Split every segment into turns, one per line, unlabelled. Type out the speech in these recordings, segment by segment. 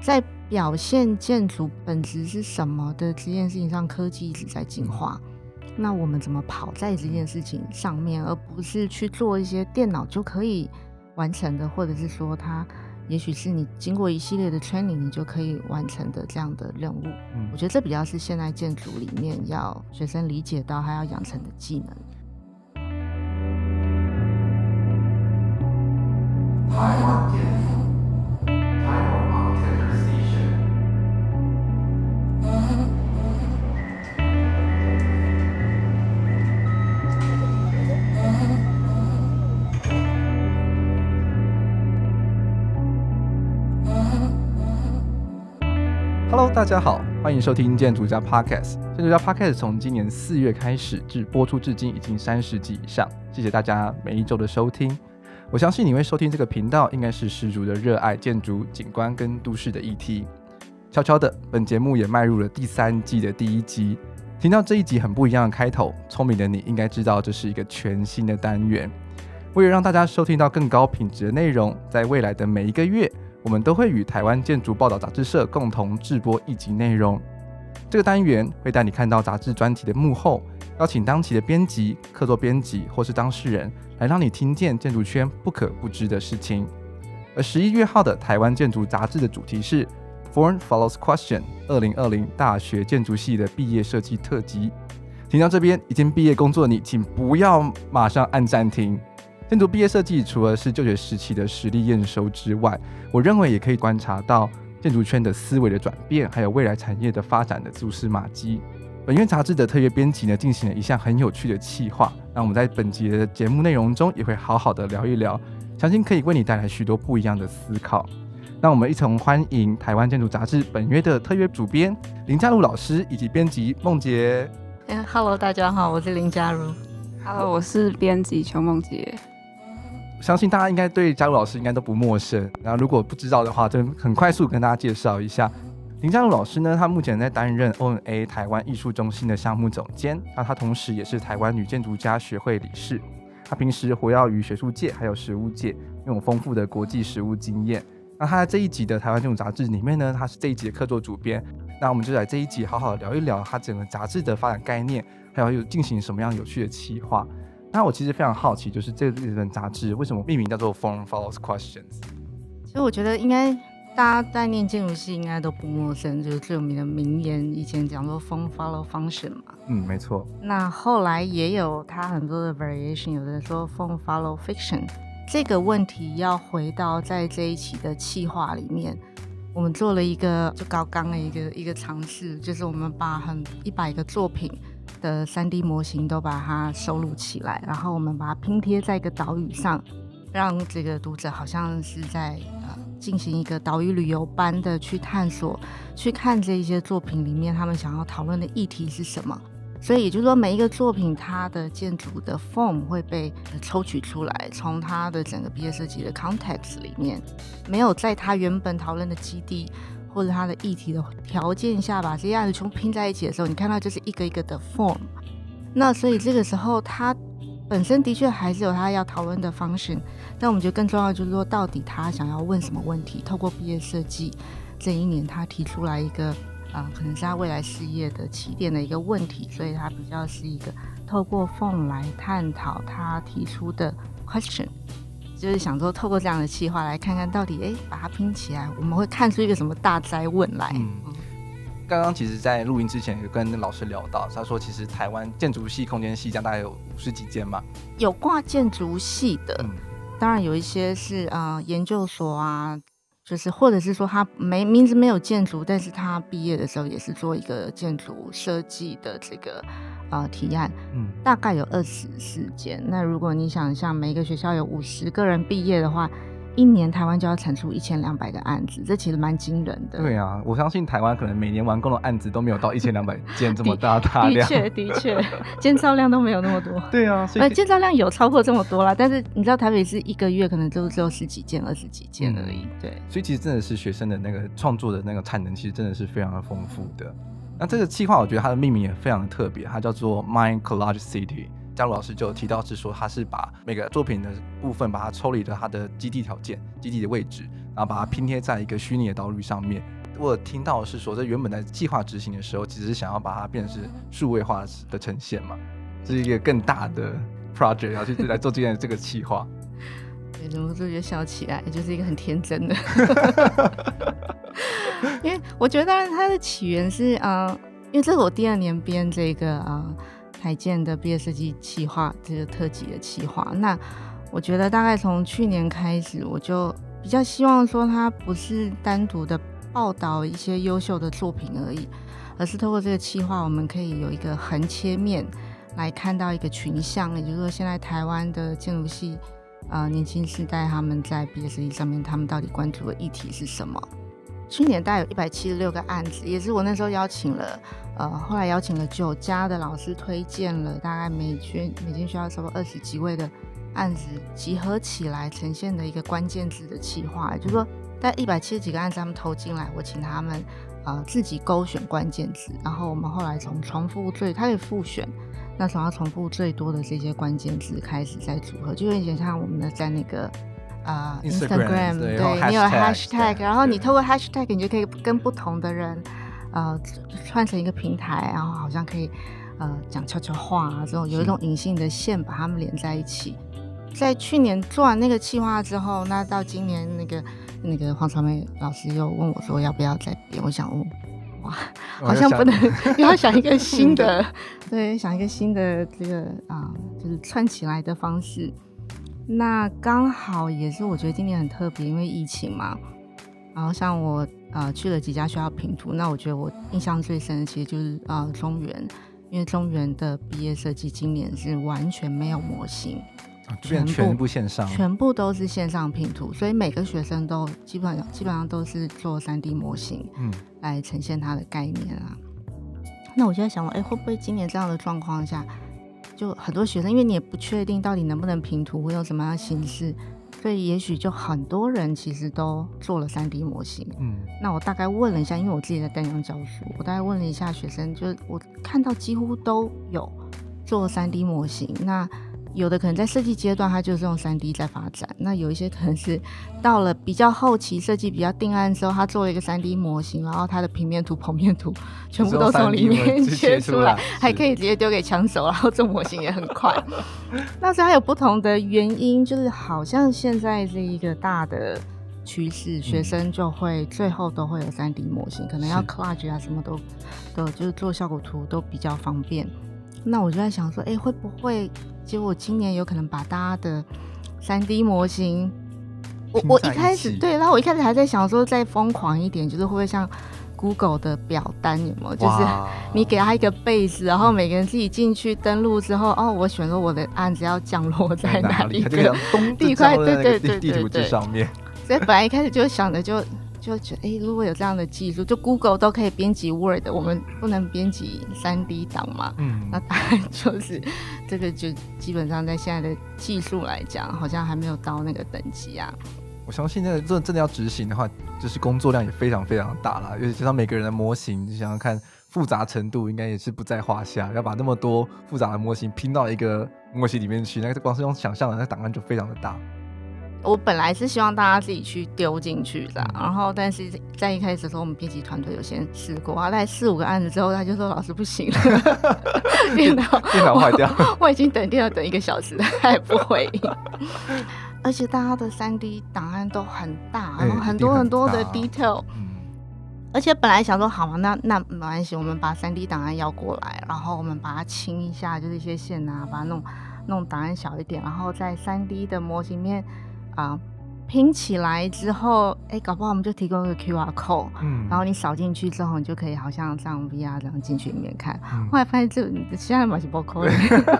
在表现建筑本质是什么的这件事情上，科技一直在进化。那我们怎么跑在这件事情上面，而不是去做一些电脑就可以完成的，或者是说它也许是你经过一系列的 training 你就可以完成的这样的任务？嗯，我觉得这比较是现代建筑里面要学生理解到还要养成的技能。台湾建
大家好，欢迎收听建筑家 Podcast。建筑家 Podcast 从今年四月开始至播出至今已经三十集以上，谢谢大家每一周的收听。我相信你会收听这个频道，应该是十足的热爱建筑、景观跟都市的议题。悄悄的，本节目也迈入了第三季的第一集。听到这一集很不一样的开头，聪明的你应该知道这是一个全新的单元。为了让大家收听到更高品质的内容，在未来的每一个月，我们都会与台湾建筑报道杂志社共同制播一集内容。这个单元会带你看到杂志专题的幕后。邀请当期的编辑、客座编辑或是当事人，来让你听见建筑圈不可不知的事情。而十一月号的台湾建筑杂志的主题是 “Form Follows Question”，二零二零大学建筑系的毕业设计特辑。听到这边已经毕业工作的你，请不要马上按暂停。建筑毕业设计除了是就学时期的实力验收之外，我认为也可以观察到建筑圈的思维的转变，还有未来产业的发展的蛛丝马迹。本月杂志的特约编辑呢，进行了一项很有趣的企划。那我们在本集的节目内容中，也会好好的聊一聊，相信可以为你带来许多不一样的思考。那我们一同欢迎台湾建筑杂志本月的特约主编林嘉如老师，以及编辑梦杰。
嗯，Hello，大家好，我是林嘉如。
Hello，我是编辑邱梦杰。
相信大家应该对嘉如老师应该都不陌生。然后如果不知道的话，就很快速跟大家介绍一下。林嘉如老师呢，他目前在担任 O&A 台湾艺术中心的项目总监，那他同时也是台湾女建筑家学会理事。他平时活跃于学术界还有实务界，拥有丰富的国际实务经验。那他在这一集的台湾建筑杂志里面呢，他是这一集的客座主编。那我们就在这一集好好聊一聊他整个杂志的发展概念，还有有进行什么样有趣的企划。那我其实非常好奇，就是这本杂志为什么命名叫做 Form Follows Questions？
其实我觉得应该。大家在念建筑系应该都不陌生，就是最有名的名言，以前讲说 “form follow function” 嘛。
嗯，没错。
那后来也有它很多的 variation，有的人说 “form follow fiction”。这个问题要回到在这一期的企划里面，我们做了一个就高纲的一个一个尝试，就是我们把很一百个作品的三 D 模型都把它收录起来，然后我们把它拼贴在一个岛屿上，让这个读者好像是在呃。进行一个岛屿旅游般的去探索，去看这些作品里面他们想要讨论的议题是什么。所以也就是说，每一个作品它的建筑的 form 会被抽取出来，从它的整个毕业设计的 context 里面，没有在它原本讨论的基地或者它的议题的条件下，把这些案子全部拼在一起的时候，你看到就是一个一个的 form。那所以这个时候它。本身的确还是有他要讨论的方式，但我们觉得更重要就是说，到底他想要问什么问题？透过毕业设计这一年，他提出来一个啊，可能是他未来事业的起点的一个问题，所以他比较是一个透过 form 来探讨他提出的 question，就是想说透过这样的计划来看看到底，哎，把它拼起来，我们会看出一个什么大灾问来。
刚刚其实，在录音之前有跟老师聊到，他说其实台湾建筑系、空间系这样大概有五十几间嘛，
有挂建筑系的，当然有一些是呃研究所啊，就是或者是说他没名字没有建筑，但是他毕业的时候也是做一个建筑设计的这个呃提案，嗯，大概有二十四间。那如果你想象每个学校有五十个人毕业的话。一年台湾就要产出一千两百个案子，这其实蛮惊人的。
对啊，我相信台湾可能每年完工的案子都没有到一千两百 件这么大大
量。的确，的确，建造量都没有那么多。
对啊，
呃，建造量有超过这么多啦，但是你知道台北是一个月可能就只有十几件、二十几件而已。对，
所以其实真的是学生的那个创作的那个产能，其实真的是非常的丰富的。那这个计划，我觉得它的命名也非常的特别，它叫做 Mind Collage City。嘉如老师就提到是说，他是把每个作品的部分把它抽离了它的基地条件、基地的位置，然后把它拼贴在一个虚拟的道路上面。我听到是说，这原本在计划执行的时候，其实想要把它变成数位化的呈现嘛，这是一个更大的 project 要去来做这件这个计划。
对，怎么就笑起来就是一个很天真的，因为我觉得它的起源是呃，因为这是我第二年编这个呃台建的毕业设计企划这个特辑的企划，那我觉得大概从去年开始，我就比较希望说它不是单独的。报道一些优秀的作品而已，而是透过这个企划，我们可以有一个横切面来看到一个群像，也就是说，现在台湾的建筑系呃年轻世代他们在毕业设计上面，他们到底关注的议题是什么？去年大概有一百七十六个案子，也是我那时候邀请了呃，后来邀请了九家的老师推荐了，大概每学每间学校差不多二十几位的案子集合起来呈现的一个关键字的企划，就是说。在一百七十几个案子他们投进来，我请他们呃自己勾选关键字，然后我们后来从重复最，他可以复选，那从要重复最多的这些关键字开始再组合，就有点像我们的在那个
啊 Instagram，
对你有 hashtag，然后你透过 hashtag，你就可以跟不同的人呃串成一个平台，然后好像可以呃讲悄悄话啊，这种有一种隐性的线把他们连在一起。在去年做完那个计划之后，那到今年那个。那个黄朝梅老师又问我说：“要不要再编？”我想，哇，好像不能，要想一个新的，对，想一个新的这个啊，就是串起来的方式。那刚好也是，我觉得今年很特别，因为疫情嘛。然后像我呃去了几家学校评图，那我觉得我印象最深的其实就是啊中原，因为中原的毕业设计今年是完全没有模型。
全部全部线上，
全部都是线上拼图，所以每个学生都基本上基本上都是做三 D 模型，嗯，来呈现它的概念啊。那我就在想，哎，会不会今年这样的状况下，就很多学生，因为你也不确定到底能不能拼图，会用什么样的形式，所以也许就很多人其实都做了三 D 模型。嗯，那我大概问了一下，因为我自己在丹阳教书，我大概问了一下学生，就是我看到几乎都有做三 D 模型，那。有的可能在设计阶段，它就是用三 D 在发展。那有一些可能是到了比较后期，设计比较定案之后，他做了一个三 D 模型，然后它的平面图、剖面图全部都从里面 切出来，还可以直接丢给枪手，然后做模型也很快。那是还有不同的原因，就是好像现在是一个大的趋势，学生就会最后都会有三 D 模型，可能要 collage 啊，什么都都就是做效果图都比较方便。那我就在想说，哎，会不会？结果今年有可能把大家的三 D 模型，我我一开始对，然后我一开始还在想说再疯狂一点，就是会不会像 Google 的表单有没有？就是 你给他一个 base，然后每个人自己进去登录之后，哦，我选择我的案子要降落在哪里？
地块对对对地图纸上面。
所以本来一开始就想着就。就觉得，哎，如果有这样的技术，就 Google 都可以编辑 Word，我们不能编辑三 D 档嘛？嗯，那当然就是这个，就基本上在现在的技术来讲，好像还没有到那个等级啊。
我相信，那个真真的要执行的话，就是工作量也非常非常大了。尤其像每个人的模型，你想想看，复杂程度应该也是不在话下。要把那么多复杂的模型拼到一个模型里面去，那个光是用想象的那档案就非常的大。
我本来是希望大家自己去丢进去的，然后但是在一开始的时候，我们编辑团队有先试过啊，在四五个案子之后，他就说老师不行了，
电脑电脑坏掉，
我 已经等电脑等一个小时，他也不回。应，而且大家的三 D 档案都很大，然后很多很多的 detail，而且本来想说好嘛，那那没关系，我们把三 D 档案要过来，然后我们把它清一下，就是一些线啊，把它弄弄档案小一点，然后在三 D 的模型面。啊，拼起来之后，哎，搞不好我们就提供一个 Q R code，嗯，然后你扫进去之后，你就可以好像上 V R 这样进去里面看。后来发现这现在买是包扣的，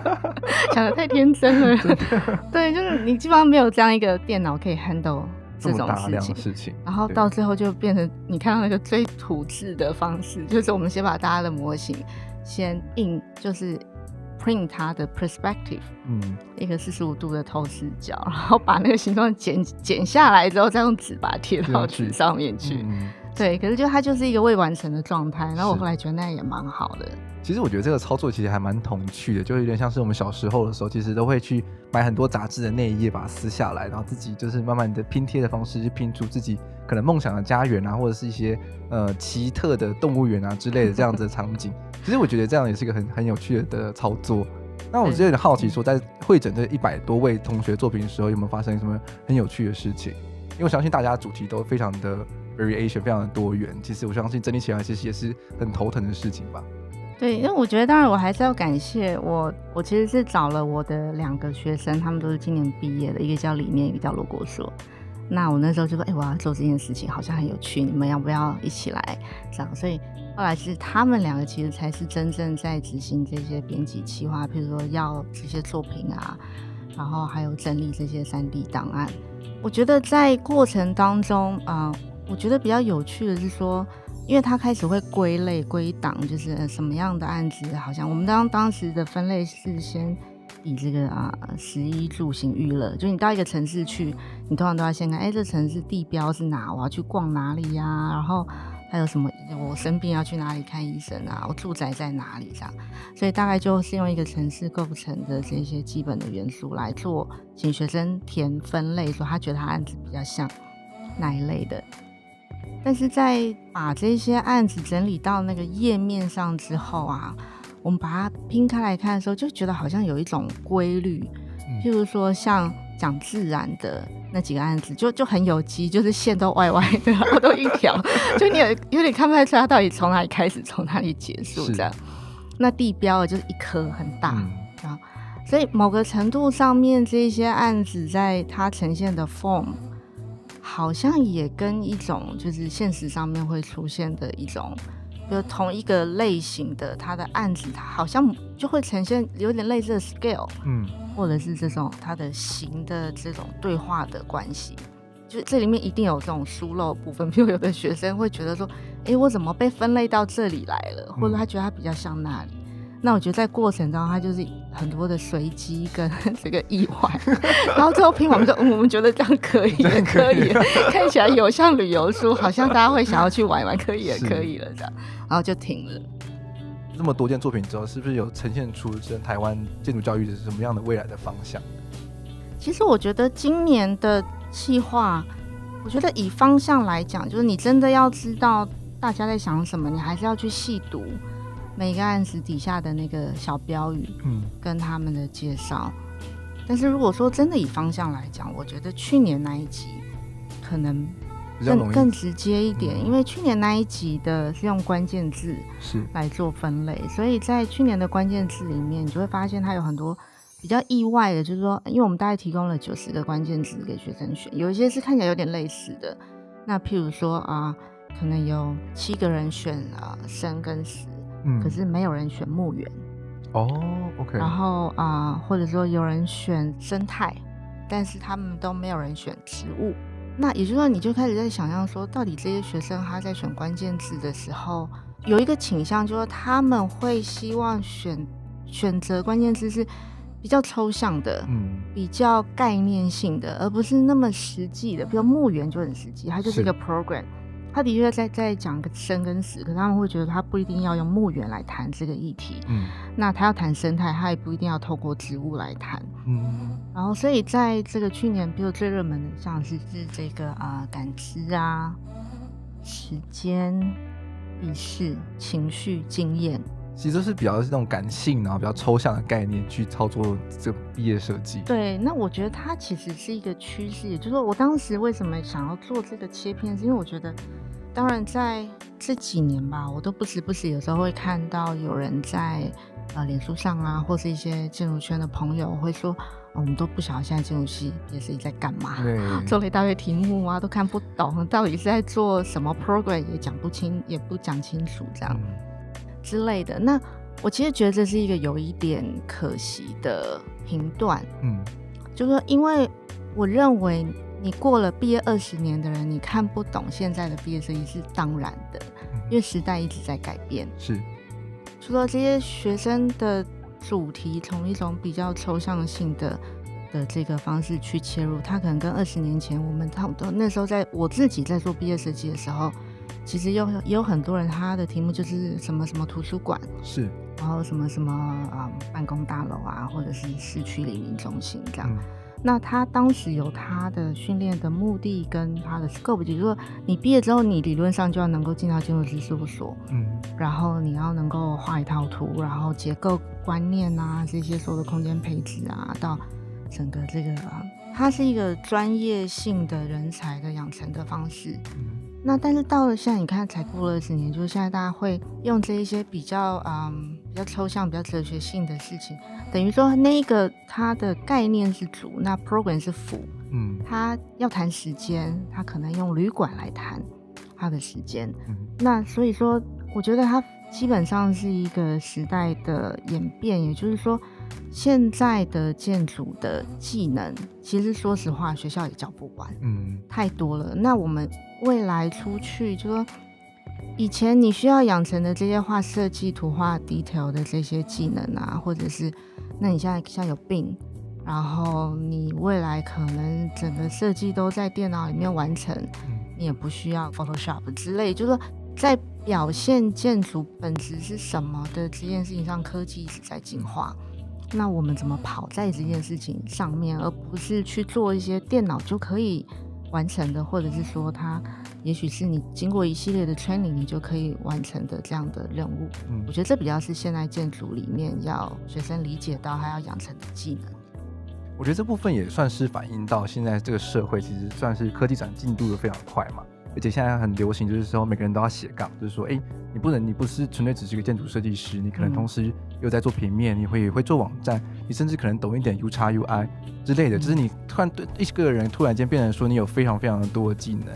想的太天真了。对，就是你基本上没有这样一个电脑可以 handle 这种事情。
事情，
然后到最后就变成你看到那个最土质的方式，就是我们先把大家的模型先印，就是。Print 它的 perspective，嗯，一个四十五度的透视角，然后把那个形状剪剪下来之后，再用纸把它贴到纸上面去。对，可是就它就是一个未完成的状态，然后我后来觉得那样也蛮好的。
其实我觉得这个操作其实还蛮童趣的，就有点像是我们小时候的时候，其实都会去买很多杂志的内页，把它撕下来，然后自己就是慢慢的拼贴的方式去拼出自己可能梦想的家园啊，或者是一些呃奇特的动物园啊之类的这样子的场景。其实我觉得这样也是一个很很有趣的操作。那我就有点好奇，说在会诊这一百多位同学作品的时候，有没有发生什么很有趣的事情？因为我相信大家主题都非常的 variation，非常的多元。其实我相信整理起来其实也是很头疼的事情吧。
对，因为我觉得，当然我还是要感谢我，我其实是找了我的两个学生，他们都是今年毕业的，一个叫李念，一个叫罗国硕。那我那时候就说，哎，我要做这件事情，好像很有趣，你们要不要一起来？这样，所以后来是他们两个其实才是真正在执行这些编辑企划，譬如说要这些作品啊，然后还有整理这些三 D 档案。我觉得在过程当中，啊，我觉得比较有趣的是说。因为他开始会归类归档，就是什么样的案子，好像我们当当时的分类是先以这个啊，食衣住行娱乐，就你到一个城市去，你通常都要先看，哎，这城市地标是哪？我要去逛哪里呀？然后还有什么？我生病要去哪里看医生啊？我住宅在哪里？这样，所以大概就是用一个城市构成的这些基本的元素来做，请学生填分类，说他觉得他案子比较像哪一类的。但是在把这些案子整理到那个页面上之后啊，我们把它拼开来看的时候，就觉得好像有一种规律。譬如说，像讲自然的那几个案子，就就很有机，就是线都歪歪的，然 后都一条，就你有有点看不太出它到底从哪里开始，从哪里结束这样。那地标就是一颗很大啊，所以某个程度上面，这些案子在它呈现的 form。好像也跟一种就是现实上面会出现的一种，就同一个类型的他的案子，它好像就会呈现有点类似的 scale，嗯，或者是这种它的型的这种对话的关系，就这里面一定有这种疏漏部分。比如有的学生会觉得说，哎，我怎么被分类到这里来了？或者他觉得他比较像那里。那我觉得在过程中，它就是很多的随机跟 这个意外，然后最后拼完说，我们觉得这样可以，也可以，看起来有像旅游书，好像大家会想要去玩一玩，可以也可以了这样，然后就停了。
这么多件作品之后，是不是有呈现出这台湾建筑教育是什么样的未来的方向？
其实我觉得今年的计划，我觉得以方向来讲，就是你真的要知道大家在想什么，你还是要去细读。每个案子底下的那个小标语，嗯，跟他们的介绍。但是如果说真的以方向来讲，我觉得去年那一集可能更更直接一点，因为去年那一集的是用关键字
是
来做分类，所以在去年的关键字里面，你就会发现它有很多比较意外的，就是说，因为我们大概提供了九十个关键字给学生选，有一些是看起来有点类似的。那譬如说啊，可能有七个人选了生跟死。可是没有人选墓园
哦，OK。
然后啊，或者说有人选生态，但是他们都没有人选植物。那也就是说，你就开始在想象说，到底这些学生他在选关键字的时候，有一个倾向，就是他们会希望选选择关键字是比较抽象的，嗯，比较概念性的，而不是那么实际的。比如墓园就很实际，它就是一个 program。他的确在在讲个生跟死，可他们会觉得他不一定要用墓园来谈这个议题。嗯，那他要谈生态，他也不一定要透过植物来谈。嗯，然后所以在这个去年，比如最热门的像是是这个啊感知啊、时间、意识、情绪、经验，
其实都是比较是那种感性，然后比较抽象的概念去操作这个毕业设计。
对，那我觉得它其实是一个趋势，也就是说，我当时为什么想要做这个切片，是因为我觉得。当然，在这几年吧，我都不时不时有时候会看到有人在呃脸书上啊，或是一些建筑圈的朋友会说，我们都不晓得现在建筑系毕业生在干嘛，做了一大堆题目啊，都看不懂，到底是在做什么 program 也讲不清，也不讲清楚这样之类的。那我其实觉得这是一个有一点可惜的评断，嗯，就说因为我认为。你过了毕业二十年的人，你看不懂现在的毕业生也是当然的，因为时代一直在改变。
是，
除了这些学生的主题从一种比较抽象性的的这个方式去切入，他可能跟二十年前我们差不多。那时候在我自己在做毕业设计的时候，其实有也有很多人他的题目就是什么什么图书馆，
是，
然后什么什么啊、办公大楼啊，或者是市区黎明中心这样。
嗯。
那他当时有他的训练的目的跟他的 scope，就是说你毕业之后，你理论上就要能够进到建筑师事务所，
嗯。
然后你要能够画一套图，然后结构观念啊，这些所有的空间配置啊，到整个这个啊，它是一个专业性的人才的养成的方式。
嗯
那但是到了现在，你看才过了二十年，就是现在大家会用这一些比较嗯比较抽象、比较哲学性的事情，等于说那一个它的概念是主，那 program 是辅。
嗯
他要谈时间，他可能用旅馆来谈他的时间。
嗯
那所以说，我觉得它基本上是一个时代的演变，也就是说，现在的建筑的技能，其实说实话，学校也教不完。
嗯
太多了。那我们未来出去，就说以前你需要养成的这些画设计、图画 detail 的这些技能啊，或者是那你现在像有病，然后你未来可能整个设计都在电脑里面完成，
嗯
你也不需要 Photoshop 之类，就是说在表现建筑本质是什么的这件事情上，科技一直在进化。那我们怎么跑在这件事情上面，而不是去做一些电脑就可以完成的，或者是说它也许是你经过一系列的 training 你就可以完成的这样的任务？
嗯
我觉得这比较是现代建筑里面要学生理解到还要养成的技能。
我觉得这部分也算是反映到现在这个社会，其实算是科技展进度的非常快嘛。而且现在很流行，就是说每个人都要斜杠，就是说，哎，你不能，你不是纯粹只是一个建筑设计师，你可能
嗯。
同时又在做平面，你会也会做网站，你甚至可能懂一点 U 叉 UI 之类的，
嗯
就是你突然对一个人突然间变成说你有非常非常的多的技能，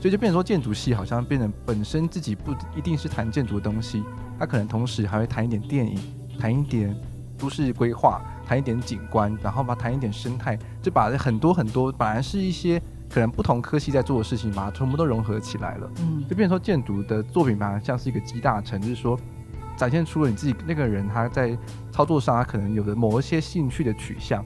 所以就变成说建筑系好像变成本身自己不一定是谈建筑的东西，他可能同时还会谈一点电影，谈一点都市规划，谈一点景观，然后把谈一点生态，就把很多很多本来是一些可能不同科系在做的事情，把它全部都融合起来了，
嗯
就变成说建筑的作品吧，像是一个集大成，就是说展现出了你自己那个人他在操作上他可能有的某一些兴趣的取向。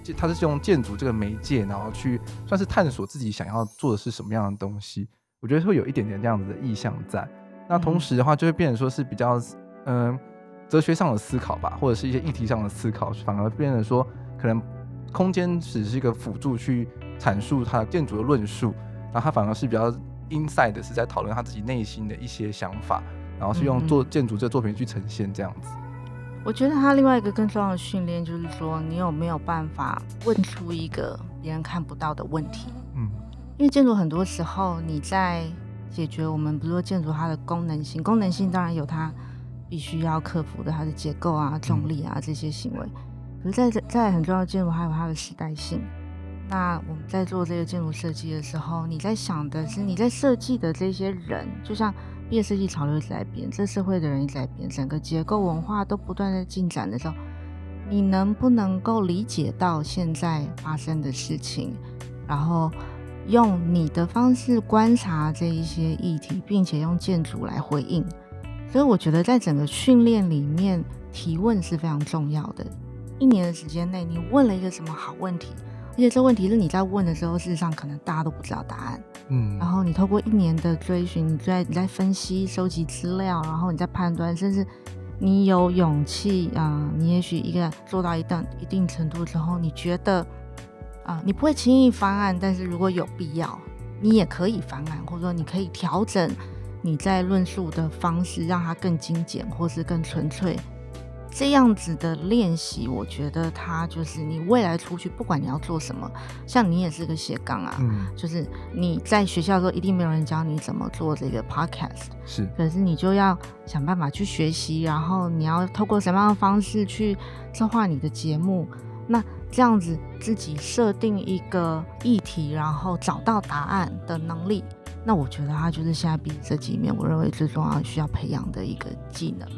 就他是用建筑这个媒介，然后去算是探索自己想要做的是什么样的东西。我觉得会有一点点这样子的意向在。那同时的话，就会变成说是比较嗯、哲学上的思考吧，或者是一些议题上的思考，反而变得说可能空间只是一个辅助去阐述它建筑的论述，然后它反而是比较 inside 的是在讨论他自己内心的一些想法，然后是用做建筑这个作品去呈现这样子。
我觉得他另外一个更重要的训练就是说，你有没有办法问出一个别人看不到的问题？
嗯
因为建筑很多时候你在解决我们，比如说建筑它的功能性，功能性当然有它必须要克服的它的结构啊、重力啊这些行为，可是在这在很重要的建筑还有它的时代性。那我们在做这个建筑设计的时候，你在想的是你在设计的这些人，就像毕业设计潮流一直在变，这社会的人一直在变，整个结构文化都不断在进展的时候，你能不能够理解到现在发生的事情，然后用你的方式观察这一些议题，并且用建筑来回应？所以我觉得在整个训练里面，提问是非常重要的。一年的时间内，你问了一个什么好问题，而且这问题是你在问的时候，事实上可能大家都不知道答案。
嗯，
然后你透过一年的追寻，你在你在分析、收集资料，然后你在判断，甚至你有勇气啊、你也许一个做到一定一定程度之后，你觉得啊、你不会轻易翻案，但是如果有必要，你也可以翻案，或者说你可以调整你在论述的方式，让它更精简或是更纯粹。这样子的练习，我觉得它就是你未来出去，不管你要做什么，像你也是个斜杠啊，
嗯
就是你在学校的时候，一定没有人教你怎么做这个 podcast，
是
可是你就要想办法去学习，然后你要透过什么样的方式去策划你的节目，那这样子自己设定一个议题，然后找到答案的能力，那我觉得它就是现在毕业设计里面我认为最重要需要培养的一个技能吧。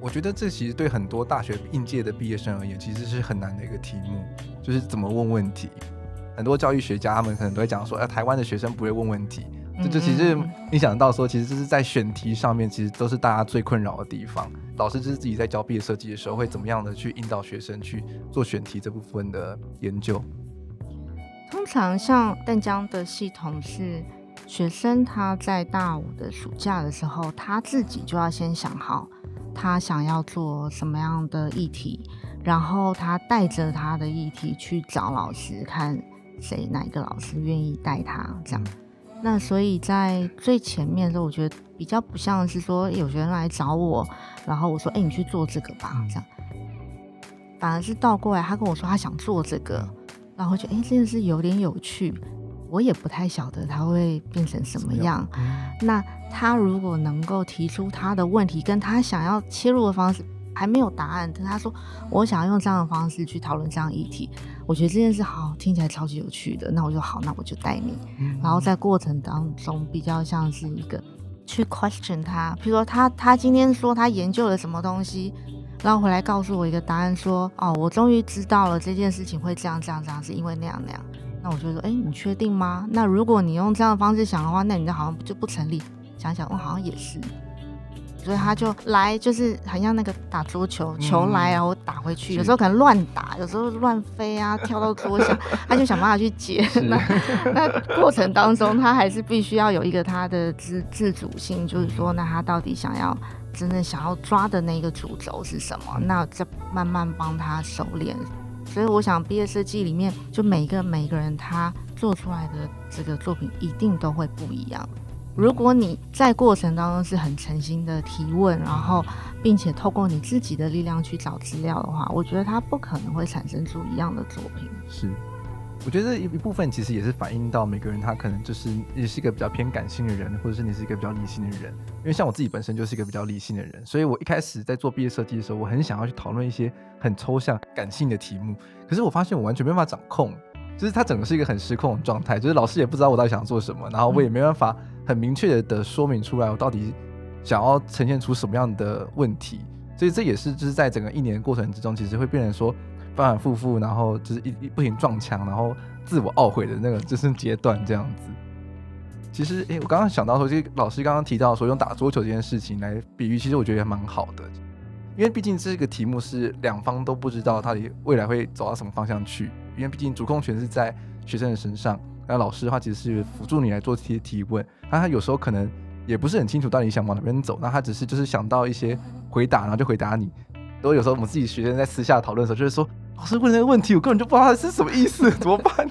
我觉得这其实对很多大学应届的毕业生而言，其实是很难的一个题目，就是怎么问问题。很多教育学家他们可能都会讲说，哎、台湾的学生不会问问题。这就其实你想到说，其实这是在选题上面，其实都是大家最困扰的地方。老师就是自己在教毕业设计的时候，会怎么样的去引导学生去做选题这部分的研究？
通常像淡江的系统是学生他在大五的暑假的时候，他自己就要先想好他想要做什么样的议题，然后他带着他的议题去找老师，看谁哪一个老师愿意带他这样。那所以在最前面的时候，我觉得比较不像是说有学生来找我，然后我说：“哎，你去做这个吧。”这样，反而是倒过来，他跟我说他想做这个，然后觉得哎，这件事有点有趣。我也不太晓得他会变成什么样。那他如果能够提出他的问题，跟他想要切入的方式还没有答案，但他说我想要用这样的方式去讨论这样议题，我觉得这件事好听起来超级有趣的。那我就好，那我就带你。然后在过程当中，比较像是一个去 question 他，比如说他他今天说他研究了什么东西，然后回来告诉我一个答案，说哦，我终于知道了这件事情会这样这样这样，是因为那样那样。那我就说，哎，你确定吗？那如果你用这样的方式想的话，那你这好像就不成立。想想，哦，好像也是。所以他就来，就是很像那个打桌球，球来然后打回去，有时候可能乱打，有时候乱飞啊，跳到桌下，他就想办法去接。那那过程当中，他还是必须要有一个他的自自主性，就是说，那他到底想要真正想要抓的那个主轴是什么？那再慢慢帮他熟练。所以我想，毕业设计里面，就每一个每一个人他做出来的这个作品一定都会不一样。如果你在过程当中是很诚心的提问，然后并且透过你自己的力量去找资料的话，我觉得他不可能会产生出一样的作品。
是。我觉得一一部分其实也是反映到每个人他可能就是你是一个比较偏感性的人，或者是你是一个比较理性的人。因为像我自己本身就是一个比较理性的人，所以我一开始在做毕业设计的时候，我很想要去讨论一些很抽象、感性的题目。可是我发现我完全没办法掌控，就是它整个是一个很失控的状态，就是老师也不知道我到底想做什么，然后我也没办法很明确的说明出来我到底想要呈现出什么样的问题。所以这也是就是在整个一年过程之中，其实会变成说。反反复复，然后就是一一不停撞墙，然后自我懊悔的那个就是阶段这样子。其实，哎，我刚刚想到说，这个老师刚刚提到说用打桌球这件事情来比喻，其实我觉得也蛮好的，因为毕竟这个题目是两方都不知道到底未来会走到什么方向去，因为毕竟主控权是在学生的身上，那老师的话其实是辅助你来做这些提问，那他有时候可能也不是很清楚到底想往哪边走，那他只是就是想到一些回答，然后就回答你。都有时候我们自己学生在私下讨论的时候，就是说。老师问那个问题，我根本就不知道他是什么意思，怎么办？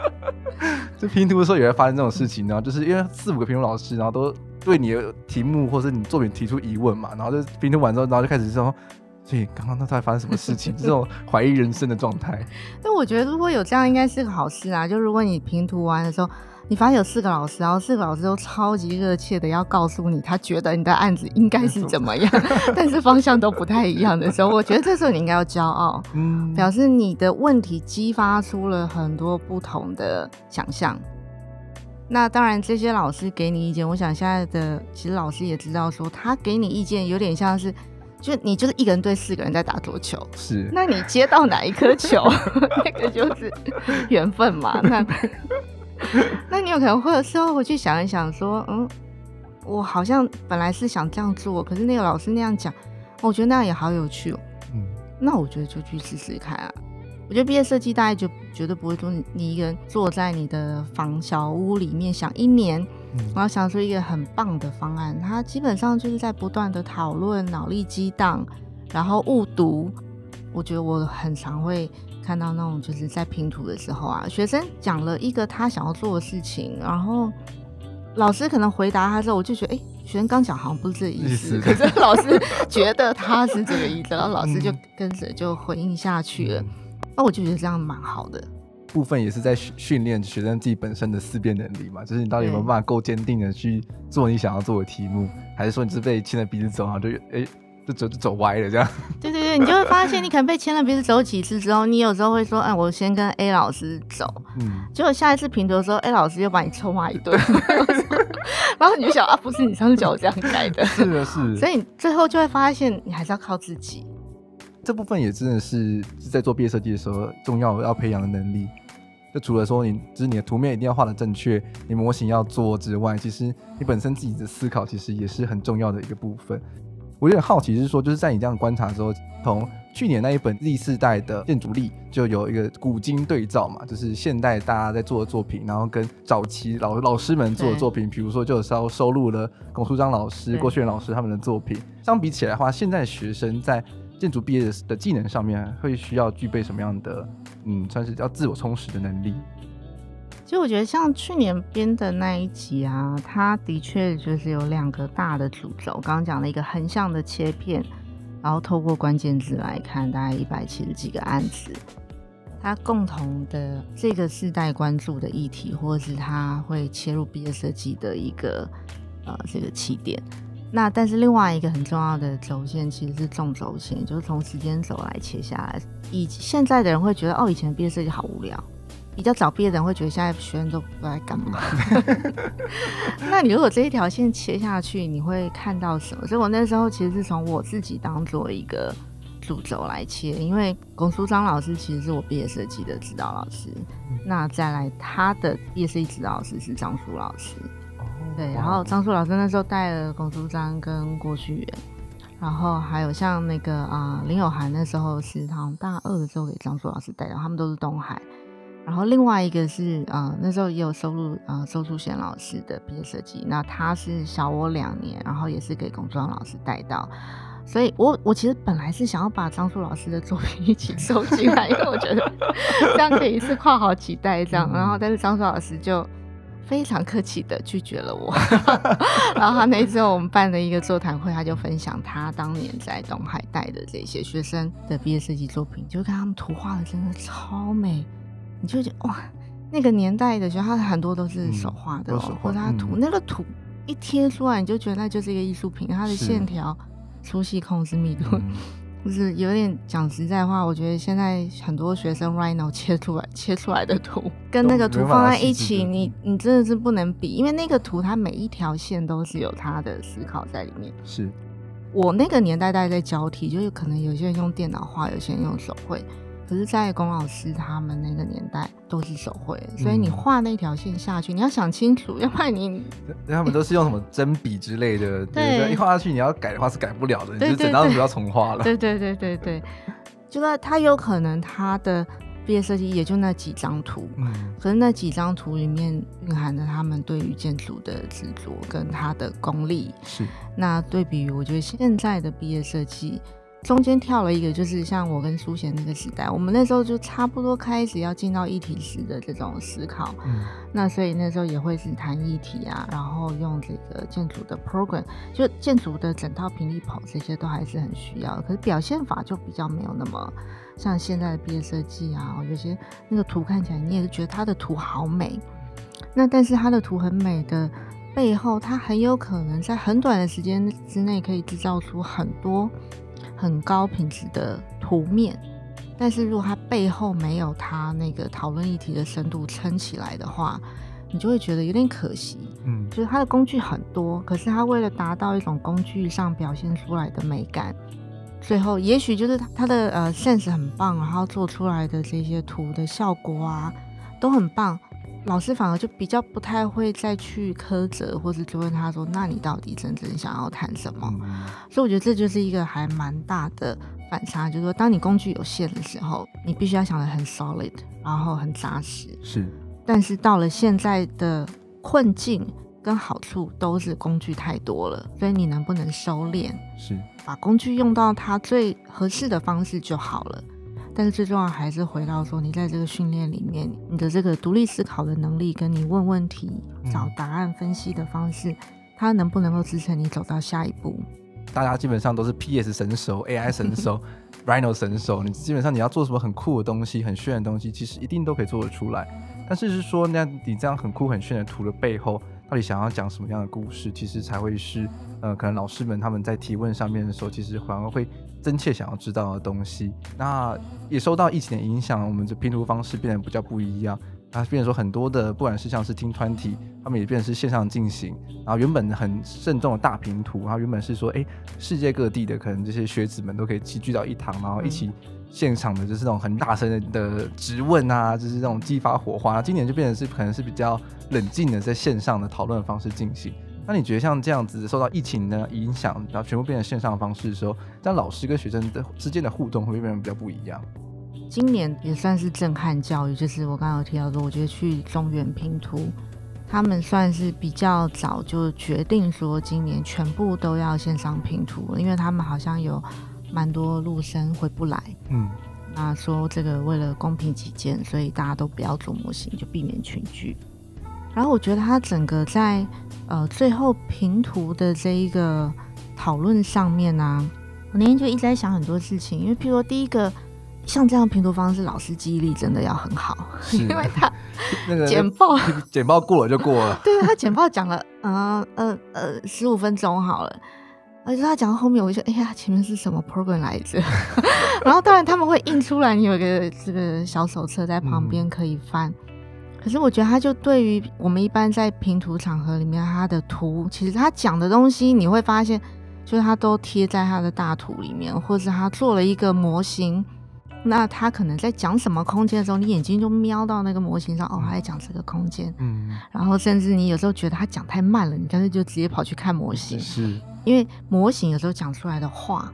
就拼图的时候也会发生这种事情，然后就是因为四五个拼图老师，然后都对你的题目或者你作品提出疑问嘛，然后就拼图完之后，然后就开始说，所以刚刚那到底发生什么事情？这种怀疑人生的状态。
那我觉得如果有这样，应该是个好事啊。就如果你拼图完的时候。你发现有四个老师，然后四个老师都超级热切的要告诉你，他觉得你的案子应该是怎么样，但是方向都不太一样的时候，我觉得这时候你应该要骄傲，嗯，表示你的问题激发出了很多不同的想象。那当然，这些老师给你意见，我想现在的其实老师也知道，说他给你意见有点像是，就你就是一个人对四个人在打桌球，
是，
那你接到哪一颗球，那个就是缘分嘛，那。那你有可能会有时候回去想一想，说，嗯，我好像本来是想这样做，可是那个老师那样讲，我觉得那样也好有趣哦。嗯，那我觉得就去试试看啊。我觉得毕业设计大概就绝对不会说你一个人坐在你的房小屋里面想一年，然后想出一个很棒的方案。它基本上就是在不断的讨论、脑力激荡，然后误读。我觉得我很常会。看到那种就是在拼图的时候啊，学生讲了一个他想要做的事情，然后老师可能回答他之后，我就觉得，哎，学生刚讲好像不是这个意思，可是老师觉得他是这个意思，然后老师就跟着就回应下去了。那我就觉得这样蛮好的。
部分也是在训练学生自己本身的思辨能力嘛，就是你到底有没有办法够坚定的去做你想要做的题目，还是说你是被牵着鼻子走，然后就哎。就走就走歪了，这样。
对对对，你就会发现，你可能被牵了鼻子走几次之后，你有时候会说，哎，我先跟 A 老师走。嗯。结果下一次评图的时候，A 老师又把你臭骂一顿。然后你就想啊，不是你上次叫我这样改的。
是的，是。
所以你最后就会发现，你还是要靠自己。
这部分也真的是在做毕业设计的时候重要要培养的能力。就除了说你，就是你的图面一定要画的正确，你模型要做之外，其实你本身自己的思考其实也是很重要的一个部分。我有点好奇是说，就是在你这样观察之后，从去年那一本 Z 世代的建筑力就有一个古今对照嘛，就是现代大家在做的作品，然后跟早期老老师们做的作品，比如说就收收录了龚书章老师、郭旭元老师他们的作品。相比起来的话，现在学生在建筑毕业的技能上面会需要具备什么样的，嗯，算是要自我充实的能力？
其实我觉得像去年编的那一集啊，它的确就是有两个大的主轴，刚刚讲了一个横向的切片。然后透过关键字来看，大概一百七十几个案子，它共同的这个世代关注的议题，或者是它会切入毕业设计的一个呃这个起点。那但是另外一个很重要的轴线其实是纵轴线，就是从时间轴来切下来。以现在的人会觉得，哦，以前毕业设计好无聊。比较早毕业的人会觉得现在学生都不知道在干嘛。那你如果这一条线切下去，你会看到什么？所以我那时候其实是从我自己当做一个主轴来切，因为龚书章老师其实是我毕业设计的指导老师。那再来他的毕业设计指导老师是张书老师。对，然后张书老师那时候带了龚书章跟郭旭元，然后还有像那个啊林有涵那时候是好像大二的时候给张书老师带的，他们都是东海。然后另外一个是啊，那时候也有收入啊周淑贤老师的毕业设计，那他是小我两年，然后也是给龚庄老师带到，所以我我其实本来是想要把张树老师的作品一起收进来，因为我觉得这样可以一次跨好几代这样，然后但是张树老师就非常客气的拒绝了我，然后他那次我们办的一个座谈会，他就分享他当年在东海带的这些学生的毕业设计作品，就看他们图画的真的超美。你就觉得哇，那个年代的学校，它很多都是手画的，或者它图那个图一贴出来，你就觉得那就是一个艺术品。它的线条粗细控制密度，就是有点讲实在话，我觉得现在很多学生 right now 切出来切出来的图，跟那个图放在一起，你你真的是不能比，因为那个图它每一条线都是有它的思考在里面。
是
我那个年代大家在交替，就是可能有些人用电脑画，有些人用手绘。可是，在龚老师他们那个年代都是手绘，所以你画那条线下去，你要想清楚，要不然你
他们都是用什么针笔之类的，对，一画下去你要改的话是改不了的，你就整张图要重画了。
对对对对对，就是他有可能他的毕业设计也就那几张图，嗯，可是那几张图里面蕴含着他们对于建筑的执着跟他的功力。
是，
那对比于我觉得现在的毕业设计。中间跳了一个，就是像我跟苏贤那个时代，我们那时候就差不多开始要进到议题式的这种思考。嗯，那所以那时候也会是谈议题啊，然后用这个建筑的 program，就建筑的整套平立跑这些都还是很需要。可是表现法就比较没有那么像现在的毕业设计啊，有些那个图看起来你也是觉得它的图好美，那但是它的图很美的背后，它很有可能在很短的时间之内可以制造出很多。很高品质的图面，但是如果它背后没有它那个讨论议题的深度撑起来的话，你就会觉得有点可惜。嗯，就是它的工具很多，可是它为了达到一种工具上表现出来的美感，最后也许就是它的呃 sense 很棒，然后做出来的这些图的效果啊都很棒。老师反而就比较不太会再去苛责，或是追问他说：“那你到底真正想要谈什么？”所以我觉得这就是一个还蛮大的反差，就是说，当你工具有限的时候，你必须要想的很 solid，然后很扎实。
是。
但是到了现在的困境跟好处都是工具太多了，所以你能不能收敛？
是。
把工具用到它最合适的方式就好了。但是最重要还是回到说，你在这个训练里面，你的这个独立思考的能力，跟你问问题、找答案、分析的方式，它能不能够支撑你走到下一步？
大家基本上都是 PS 神手、AI 神手、Rhino 神手，你基本上你要做什么很酷的东西、很炫的东西，其实一定都可以做得出来。但是是说，那你这样很酷很炫的图的背后，到底想要讲什么样的故事，其实才会是呃，可能老师们他们在提问上面的时候，其实反而会。真切想要知道的东西，那也受到疫情的影响，我们的拼图方式变得比较不一样。那变成说很多的，不管是像是听团体，他们也变成是线上进行。然后原本很慎重的大拼图，然后原本是说，哎，世界各地的可能这些学子们都可以齐聚到一堂，然后一起现场的就是那种很大声的质问啊，就是那种激发火花。今年就变成是可能是比较冷静的在线上的讨论方式进行。那你觉得像这样子受到疫情的影响，然后全部变成线上方式的时候，这样老师跟学生的之间的互动会不会变得比较不一样？
今年也算是震撼教育，就是我刚刚有提到说，我觉得去中原拼图，他们算是比较早就决定说今年全部都要线上拼图，因为他们好像有蛮多陆生回不来，
嗯，
那说这个为了公平起见，所以大家都不要做模型，就避免群聚。然后我觉得他整个在呃最后拼图的这一个讨论上面呢、我那天就一直在想很多事情，因为譬如说第一个。像这样拼图方式，老师记忆力真的要很好，因为他
那个
简报，
简报过了就过了，
对他简报讲了，呃呃呃，十五分钟好了，而且他讲到后面，我就哎呀，前面是什么 program 来着？然后当然他们会印出来，你有一个这个小手册在旁边可以翻。可是我觉得他就对于我们一般在平图场合里面，他的图其实他讲的东西，你会发现，就是他都贴在他的大图里面，或者他做了一个模型。那他可能在讲什么空间的时候，你眼睛就瞄到那个模型上，哦，他在讲这个空间。
嗯，
然后甚至你有时候觉得他讲太慢了，你干脆就直接跑去看模型，
是
因为模型有时候讲出来的话，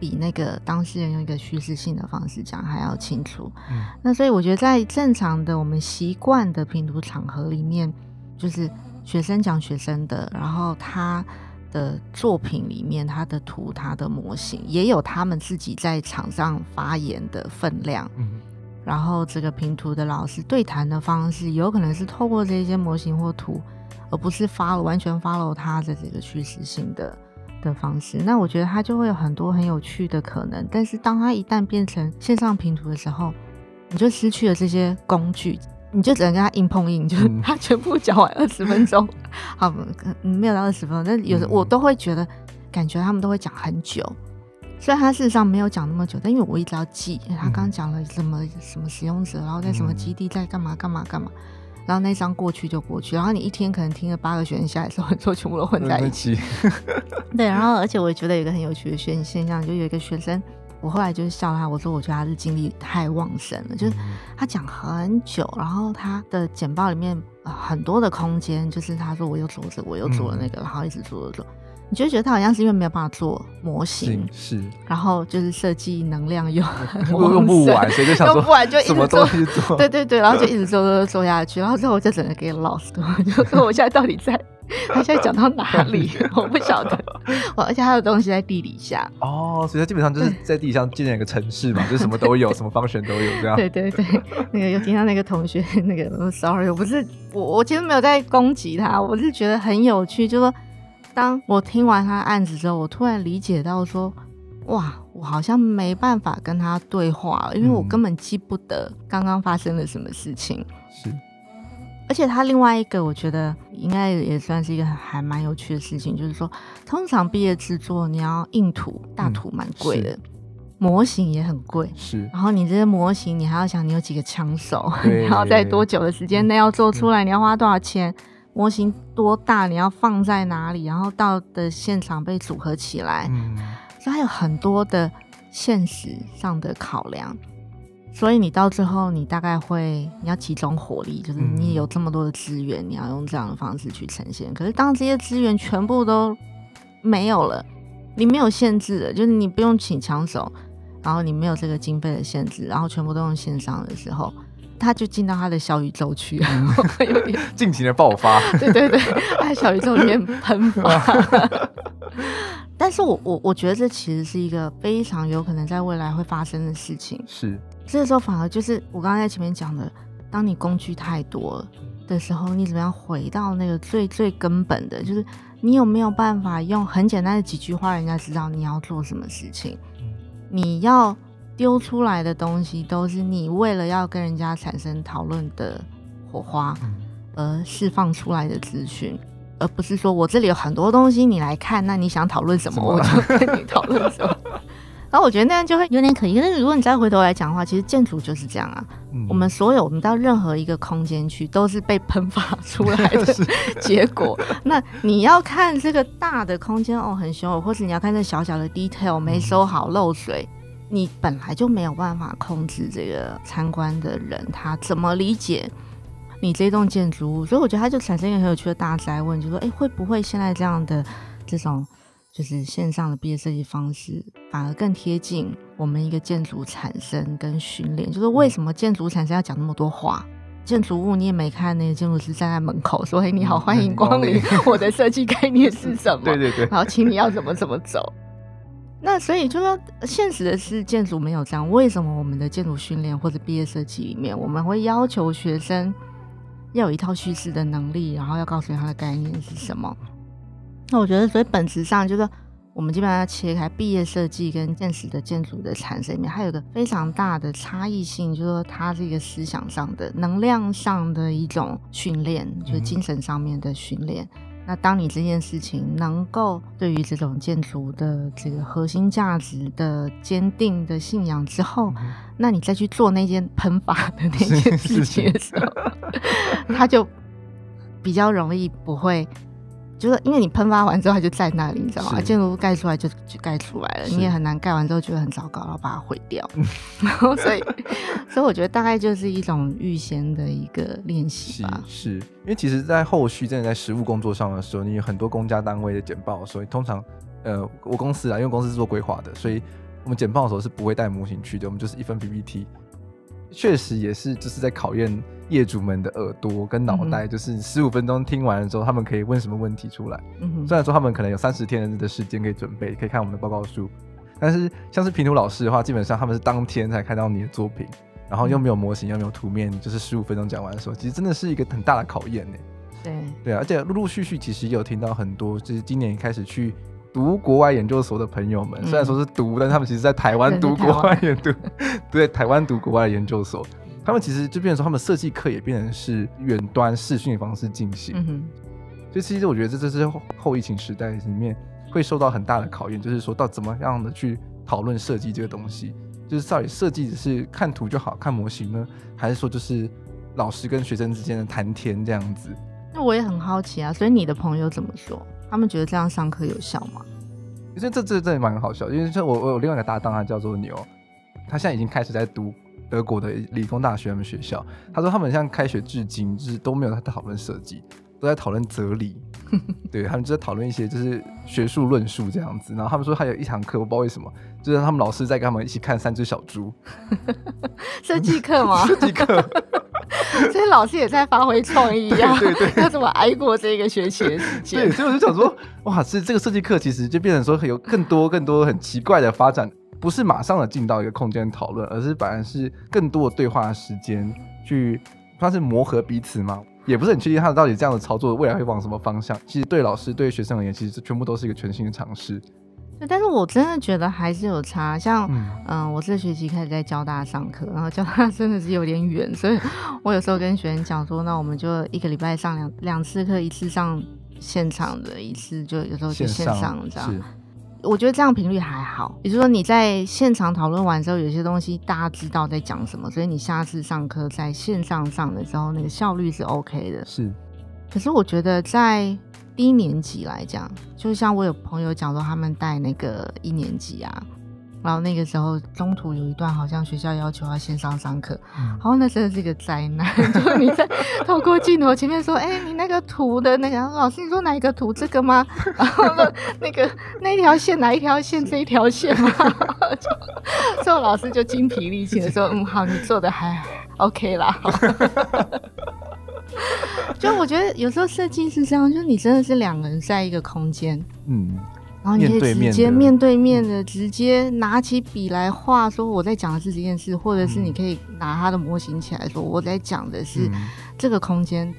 比那个当事人用一个叙事性的方式讲还要清楚。
嗯
那所以我觉得在正常的我们习惯的拼读场合里面，就是学生讲学生的，然后他的作品里面他的图、他的模型，也有他们自己在场上发言的分量。
嗯
然后这个拼图的老师对谈的方式，有可能是透过这些模型或图，而不是 follow 完全 follow 他的这个叙事性的的方式。那我觉得它就会有很多很有趣的可能。但是当它一旦变成线上拼图的时候，你就失去了这些工具，你就只能跟他硬碰硬，就 他全部讲完二十分钟，好，嗯没有到二十分钟，但有时
嗯
我都会觉得，感觉他们都会讲很久。虽然他事实上没有讲那么久，但因为我一直要记，他刚讲了什么什么使用者，然后在什么基地在干嘛干嘛干嘛，然后那张过去就过去，然后你一天可能听了八个学生下来的时候，很多全部都混在一起。
起，
对，然后而且我也觉得有一个很有趣的现现象，就有一个学生，我后来就是笑他，我说我觉得他是精力太旺盛了，就是他讲很久，然后他的简报里面、呃很多的空间，就是他说我又做这个，我又做了那个，然后一直做做做，你就会觉得他好像是因为没有办法做模型
是，是
然后就是设计能量
用 用不完，所以就想说
用不完就一直做
做，
对对对，然后就一直 做做做下去，然后之后我就整个给 lost，我就说我现在到底在，他现在讲到哪里，我不晓得，我而且他的东西在地底下，
哦，所以他基本上就是在地上建了一个城市嘛，就是什么都有，什么方选都有这样。
对对对，那个有听到那个同学那个呃，sorry，我不是我我其实没有在攻击他，我是觉得很有趣，就说当我听完他的案子之后，我突然理解到说，哇，我好像没办法跟他对话了，因为我
嗯
根本记不得刚刚发生了什么事情。
是，
而且他另外一个，我觉得应该也算是一个还蛮有趣的事情，就是说，通常毕业制作你要印图，大图蛮贵的，模型也很贵。
是，
然后你这些模型，你还要想你有几个枪手，
对
你要在多久的时间内要做出来，你要花多少钱，模型多大，你要放在哪里，然后到的现场被组合起来，
嗯，
所以它有很多的现实上的考量。所以你到最后，你大概会你要集中火力，就是
嗯
你有这么多的资源，你要用这样的方式去呈现。可是当这些资源全部都没有了，你没有限制的，就是你不用请枪手，然后你没有这个经费的限制，然后全部都用线上的时候，他就进到他的小宇宙去，有点
尽情的爆发，
对对对，他在小宇宙里面喷发。但是我我我觉得这其实是一个非常有可能在未来会发生的事情。
是，
这个时候反而就是我刚刚在前面讲的，当你工具太多了的时候，你怎么样回到那个最最根本的，就是你有没有办法用很简单的几句话，人家知道你要做什么事情？你要丢出来的东西，都是你为了要跟人家产生讨论的火花
嗯
而释放出来的资讯。而不是说我这里有很多东西你来看，那你想讨论什么，我就跟你讨论什么。然后我觉得那样就会有点可疑。但是如果你再回头来讲的话，其实建筑就是这样啊。
嗯
我们所有我们到任何一个空间去，都是被喷发出来的 结果。那你要看这个大的空间哦，很凶恶，或是你要看这小小的 detail 没收好漏水，你本来就没有办法控制这个参观的人他怎么理解。你这栋建筑物，所以我觉得它就产生一个很有趣的大灾问，就说，哎，会不会现在这样的这种就是线上的毕业设计方式，反而更贴近我们一个建筑产生跟训练？就是为什么建筑产生要讲那么多话？建筑物你也没看，那个建筑师站在门口说：“哎，你好，欢迎光临，我的设计概念是什么？”
对对对，
然后请你要怎么怎么走。那所以就说，现实的是建筑没有这样。为什么我们的建筑训练或者毕业设计里面，我们会要求学生要有一套叙事的能力，然后要告诉他的概念是什么？那我觉得，所以本质上就是。我们基本上要切开毕业设计跟现实的建筑的产生里面，还有个非常大的差异性，就是说它是一个思想上的、能量上的一种训练，就是精神上面的训练。那当你这件事情能够对于这种建筑的这个核心价值的坚定的信仰之后，那你再去做那件喷发的那件事情的时候，它就比较容易不会。就是因为你喷发完之后，它就在那里，你知道吗？建筑物盖出来就就盖出来了，你也很难盖完之后觉得很糟糕，然后把它毁掉。然 后所以，所以我觉得大概就是一种预先的一个练习吧。
是，因为其实，在后续真的在实务工作上的时候，你有很多公家单位的简报，所以通常，呃，我公司啊，因为公司是做规划的，所以我们简报的时候是不会带模型去的，我们就是一份 PPT。确实也是，就是在考验业主们的耳朵跟脑袋，就是十五分钟听完了之后，他们可以问什么问题出来。嗯虽然说他们可能有三十天的时间可以准备，可以看我们的报告书，但是像是平图老师的话，基本上他们是当天才看到你的作品，然后又没有模型，又没有图面，就是十五分钟讲完的时候，其实真的是一个很大的考验呢。
对
对，而且陆陆续续其实有听到很多，就是今年开始去。读国外研究所的朋友们，虽然说是读，但他们其实在台湾读国外研读，对台湾读国外研究所，他们其实就变成说，他们设计课也变成是远端视讯方式进行。嗯哼所以其实我觉得这这是后疫情时代里面会受到很大的考验，就是说到怎么样的去讨论设计这个东西，就是到底设计只是看图就好看模型呢，还是说就是老师跟学生之间的谈天这样子？
那我也很好奇啊，所以你的朋友怎么说？他们觉得这样上课有效吗？
其实这这这也蛮好笑，因为像我我有另外一个搭档，他叫做牛，他现在已经开始在读德国的理工大学他们学校。他说他们像开学至今就是都没有在讨论设计，都在讨论哲理。对他们就在讨论一些就是学术论述这样子。然后他们说还有一堂课，我不知道为什么，就是他们老师在跟他们一起看三只小猪。
设计课吗？
设计课。
所以老师也在发挥创意
呀，对对，
要怎么挨过这个学期的时间？
对，所以我就想说，哇，是这个设计课其实就变成说有更多更多很奇怪的发展，不是马上的进到一个空间讨论，而是反而是更多的对话时间去，算是磨合彼此嘛，也不是很确定他到底这样的操作未来会往什么方向。其实对老师对学生而言，其实全部都是一个全新的尝试。
但是我真的觉得还是有差，像嗯，我这学期开始在交大上课，然后交大真的是有点远，所以我有时候跟学生讲说，那我们就一个礼拜上两两次课，一次上现场的，一次就有时候就线上这样。我觉得这样频率还好，也就是说你在现场讨论完之后，有些东西大家知道在讲什么，所以你下次上课在线上上的时候，那个效率是 OK 的。
是，
可是我觉得在。低年级来讲，就像我有朋友讲说，他们带那个一年级啊，然后那个时候中途有一段好像学校要求要线上上课，然后那真的是一个灾难，就你在透过镜头前面说，哎，你那个图的那个老师，你说哪一个图这个吗？然后那个那条线哪一条线这一条线吗？之后老师就精疲力尽的说，嗯，好，你做的还 OK 啦。就我觉得有时候设计是这样，就是你真的是两个人在一个空间，嗯，然后你可以直接面对面的直接拿起笔来画，说我在讲的是这件事，或者是你可以拿他的模型起来说我在讲的是这个空间。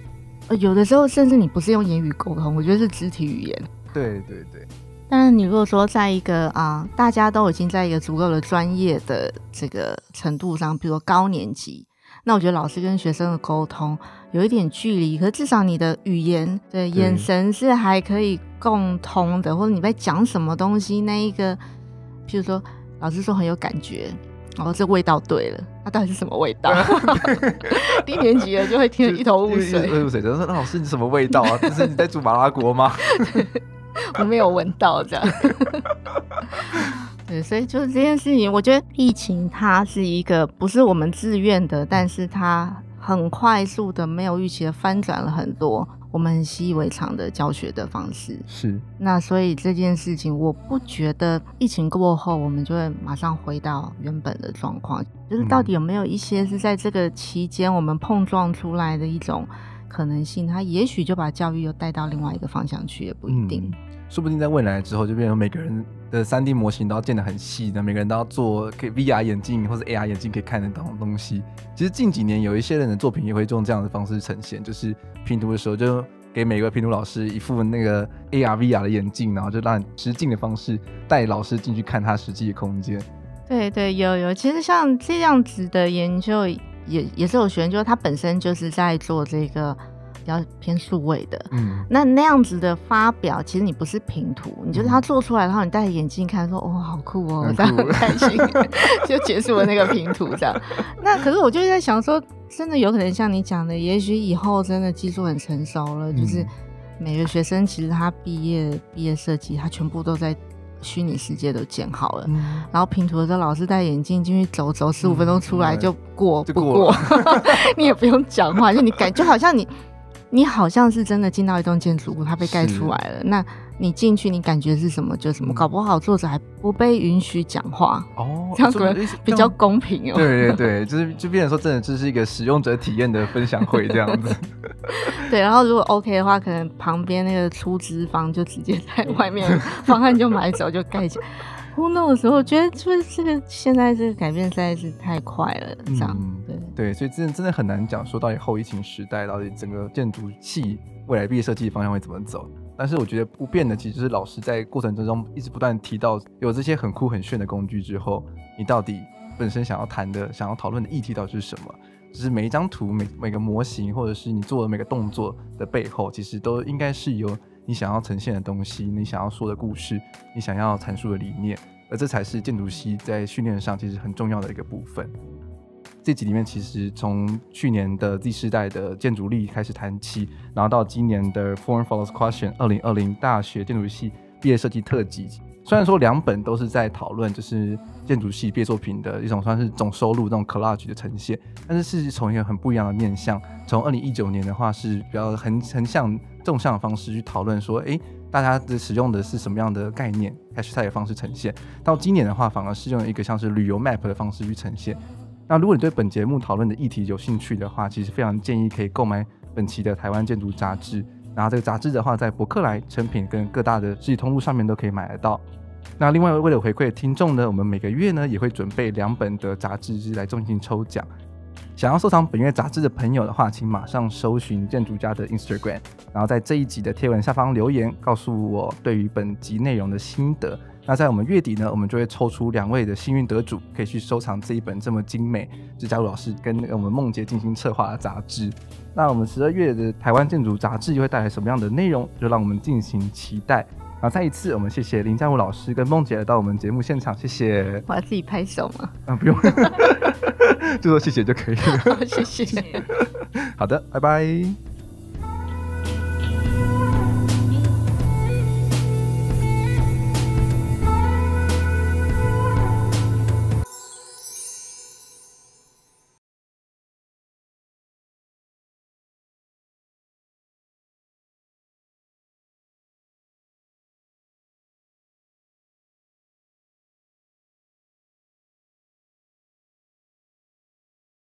呃有的时候甚至你不是用言语沟通，我觉得是肢体语言。
对对对。
但是你如果说在一个啊，大家都已经在一个足够的专业的这个程度上，比如说高年级。那我觉得老师跟学生的沟通有一点距离，可至少你的语言的眼神是还可以共通的，或者你在讲什么东西，那一个，譬如说老师说很有感觉，然后这味道对了，那到底是什么味道？低年级的就会听得一头雾水。
一头雾水，就说那老师你什么味道啊？这是你在煮麻辣锅吗？
我没有闻到这样。对，所以就是这件事情，我觉得疫情它是一个不是我们自愿的，但是它很快速的、没有预期的翻转了很多我们习以为常的教学的方式。
是，
那所以这件事情，我不觉得疫情过后我们就会马上回到原本的状况。就是到底有没有一些是在这个期间我们碰撞出来的一种可能性？它也许就把教育又带到另外一个方向去，也不一定。
说不定在未来之后，就变成每个人的三 D 模型都要建得很细的，每个人都要做可以 VR 眼镜或者 AR 眼镜可以看得到的东西。其实近几年有一些人的作品也会用这样的方式呈现，就是拼图的时候就给每个拼图老师一副那个 AR VR 的眼镜，然后就让你实境的方式带老师进去看他实际的空间。
对对，有有，其实像这样子的研究也也是有学究，他本身就是在做这个。比较偏数位的，嗯，那那样子的发表，其实你不是平图，你就是他做出来，然后你戴着眼镜看，说哦，好酷哦，这样很开心，就结束了那个平图这样。那可是我就在想说，真的有可能像你讲的，也许以后真的技术很成熟了，就是每个学生其实他毕业毕业设计，他全部都在虚拟世界都建好了，然后拼图的时候，老师戴眼镜进去走走十五分钟出来就过。不过，你也不用讲话，就你感觉好像你。你好像是真的进到一栋建筑物，它被盖出来了。那你进去，你感觉是什么就什么。搞不好作者还不被允许讲话哦，这样子比较公平哦。
对对对，就是就变成说，真的这是一个使用者体验的分享会这样子。
对，然后如果 OK 的话，可能旁边那个出资方就直接在外面方案就买走就盖起来。Who knows？我觉得就是这个现在这个改变实在是太快了，这样对
对，所以真的真的很难讲说到底后疫情时代到底整个建筑系未来毕业设计方向会怎么走。但是我觉得不变的其实是老师在过程之中一直不断提到有这些很酷很炫的工具之后，你到底本身想要谈的、想要讨论的议题到底是什么？就是每一张图、每每个模型，或者是你做的每个动作的背后，其实都应该是有。你想要呈现的东西，你想要说的故事，你想要阐述的理念，而这才是建筑系在训练上其实很重要的一个部分。这集里面其实从去年的第四代的建筑力开始谈起，然后到今年的 Foreign Follows Question 二零二零大学建筑系毕业设计特辑。虽然说两本都是在讨论就是建筑系毕业作品的一种算是总收录这种 collage 的呈现，但是是从一个很不一样的面向。从二零一九年的话是比较横横向纵向的方式去讨论说，哎，大家的使用的是什么样的概念？H 赛的方式呈现。到今年的话，反而是用一个像是旅游 map 的方式去呈现。那如果你对本节目讨论的议题有兴趣的话，其实非常建议可以购买本期的台湾建筑杂志。然后这个杂志的话，在博客来、成品跟各大的实体通路上面都可以买得到。那另外为了回馈听众呢，我们每个月呢也会准备两本的杂志来进行抽奖。想要收藏本月杂志的朋友的话，请马上搜寻建筑家的 Instagram，然后在这一集的贴文下方留言，告诉我对于本集内容的心得。那在我们月底呢，我们就会抽出两位的幸运得主，可以去收藏这一本这么精美，是加入老师跟我们梦洁进行策划的杂志。那我们十二月的台湾建筑杂志又会带来什么样的内容？就让我们进行期待。好，再一次，我们谢谢林佳武老师跟梦姐来到我们节目现场，谢谢。
我要自己拍手吗？
啊，不用，就说谢谢就可以了。
谢谢。
好的，拜拜。